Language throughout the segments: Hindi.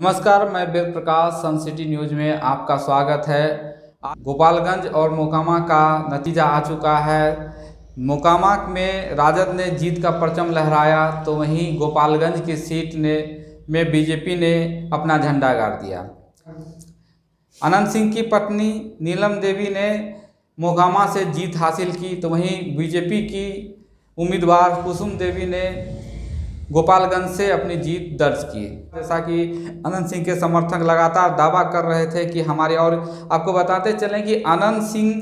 नमस्कार, मैं वेद प्रकाश सन सिटी न्यूज़ में आपका स्वागत है। गोपालगंज और मोकामा का नतीजा आ चुका है। मोकामा में राजद ने जीत का परचम लहराया तो वहीं गोपालगंज की सीट ने, में बीजेपी ने अपना झंडा गाड़ दिया। अनंत सिंह की पत्नी नीलम देवी ने मोकामा से जीत हासिल की तो वहीं बीजेपी की उम्मीदवार कुसुम देवी ने गोपालगंज से अपनी जीत दर्ज की। जैसा कि अनंत सिंह के समर्थक लगातार दावा कर रहे थे कि हमारे और आपको बताते चलें कि अनंत सिंह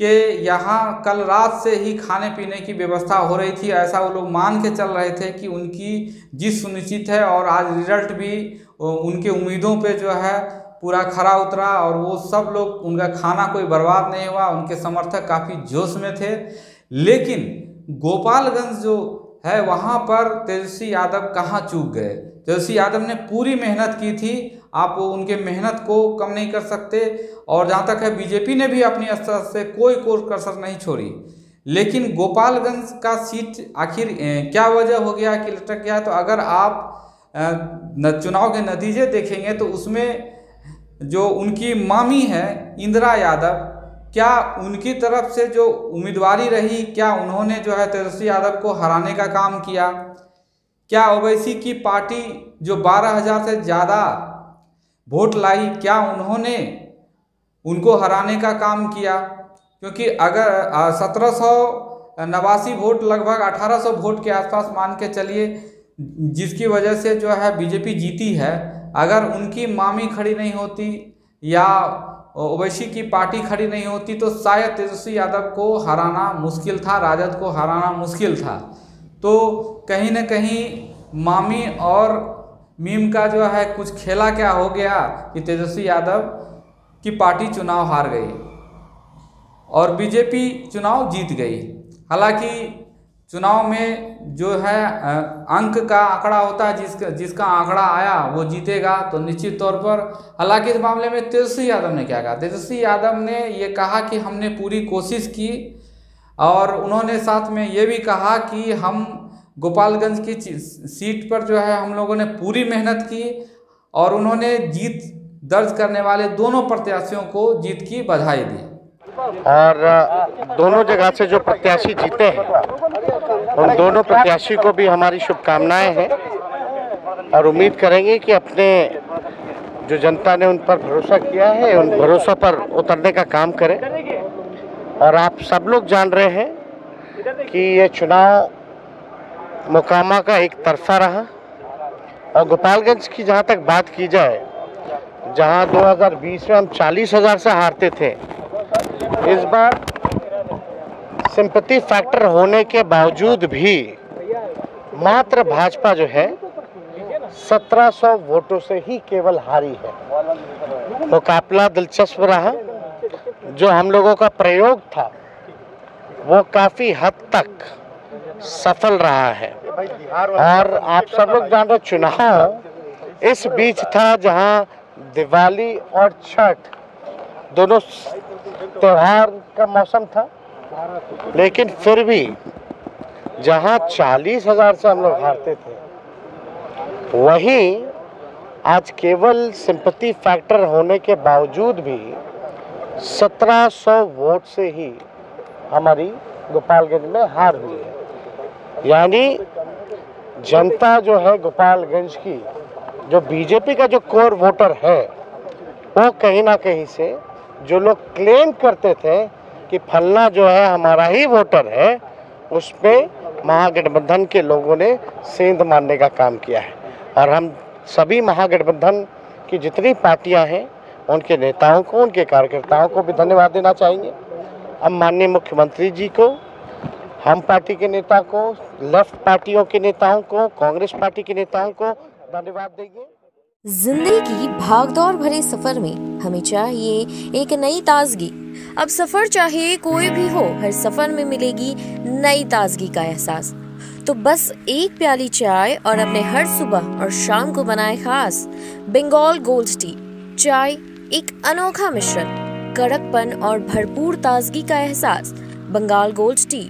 के यहाँ कल रात से ही खाने पीने की व्यवस्था हो रही थी। ऐसा वो लोग मान के चल रहे थे कि उनकी जीत सुनिश्चित है और आज रिज़ल्ट भी उनके उम्मीदों पे जो है पूरा खरा उतरा और वो सब लोग, उनका खाना कोई बर्बाद नहीं हुआ, उनके समर्थक काफ़ी जोश में थे। लेकिन गोपालगंज जो है, वहाँ पर तेजस्वी यादव कहाँ चूक गए? तेजस्वी यादव ने पूरी मेहनत की थी, आप उनके मेहनत को कम नहीं कर सकते, और जहाँ तक है, बीजेपी ने भी अपनी स्तर से कोई कोर कसर नहीं छोड़ी। लेकिन गोपालगंज का सीट आखिर क्या वजह हो गया कि लटक गया? तो अगर आप चुनाव के नतीजे देखेंगे तो उसमें जो उनकी मामी है, इंदिरा यादव क्या उनकी तरफ़ से जो उम्मीदवारी रही, क्या उन्होंने जो है तेजस्वी यादव को हराने का काम किया? क्या ओवैसी की पार्टी जो बारह हज़ार से ज़्यादा वोट लाई, क्या उन्होंने उनको हराने का काम किया? क्योंकि अगर सत्रह सौ नवासी वोट, लगभग अठारह सौ वोट के आसपास मान के चलिए, जिसकी वजह से जो है बीजेपी जीती है, अगर उनकी मामी खड़ी नहीं होती या ओवैसी की पार्टी खड़ी नहीं होती तो शायद तेजस्वी यादव को हराना मुश्किल था, राजद को हराना मुश्किल था। तो कहीं ना कहीं मामी और मीम का जो है, कुछ खेला क्या हो गया कि तेजस्वी यादव की पार्टी चुनाव हार गई और बीजेपी चुनाव जीत गई। हालाँकि चुनाव में जो है अंक का आंकड़ा होता है जिसका जिसका आंकड़ा आया वो जीतेगा। तो निश्चित तौर पर, हालाँकि इस मामले में तेजस्वी यादव ने क्या कहा? तेजस्वी यादव ने ये कहा कि हमने पूरी कोशिश की और उन्होंने साथ में ये भी कहा कि हम गोपालगंज की सीट पर जो है, हम लोगों ने पूरी मेहनत की और उन्होंने जीत दर्ज करने वाले दोनों प्रत्याशियों को जीत की बधाई दी। और दोनों जगह से जो प्रत्याशी जीते हैं, उन दोनों प्रत्याशी को भी हमारी शुभकामनाएँ हैं। और उम्मीद करेंगे कि अपने जो जनता ने उन पर भरोसा किया है, उन भरोसा पर उतरने का काम करें। और आप सब लोग जान रहे हैं कि ये चुनाव मुकामा का एक तरफा रहा। और गोपालगंज की जहाँ तक बात की जाए, जहाँ 2020 में हम चालीस हज़ार से हारते थे इस बार सिंपति फैक्टर होने के बावजूद भी मात्र भाजपा जो है 1700 वोटों से ही केवल हारी है। मुकाबला दिलचस्प रहा। जो हम लोगों का प्रयोग था, वो काफ़ी हद तक सफल रहा है। और आप सब लोग जान रहे चुनाव इस बीच था जहाँ दिवाली और छठ दोनों त्यौहार का मौसम था। लेकिन फिर भी जहाँ चालीस हज़ार से हम लोग हारते थे, वहीं आज केवल सिंपति फैक्टर होने के बावजूद भी 1700 वोट से ही हमारी गोपालगंज में हार हुई है। यानी जनता जो है गोपालगंज की, जो बीजेपी का जो कोर वोटर है, वो कहीं ना कहीं से जो लोग क्लेम करते थे कि फलना जो है, हमारा ही वोटर है, उसमें महागठबंधन के लोगों ने सेंध मारने का काम किया है। और हम सभी महागठबंधन की जितनी पार्टियाँ हैं, उनके नेताओं को, उनके कार्यकर्ताओं को भी धन्यवाद देना चाहेंगे। हम माननीय मुख्यमंत्री जी को, हम पार्टी के नेता को, लेफ़्ट पार्टियों के नेताओं को, कांग्रेस पार्टी के नेताओं को धन्यवाद देंगे। ज़िंदगी की भागदौड़ भरे सफ़र में हमें चाहिए एक नई ताजगी। अब सफ़र चाहे कोई भी हो, हर सफ़र में मिलेगी नई ताजगी का एहसास। तो बस एक प्याली चाय और अपने हर सुबह और शाम को बनाए खास बंगाल गोल्ड टी। चाय एक अनोखा मिश्रण, कड़कपन और भरपूर ताजगी का एहसास, बंगाल गोल्ड टी।